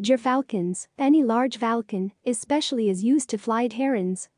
Gerfalcons, any large falcon, especially is used to fly herons,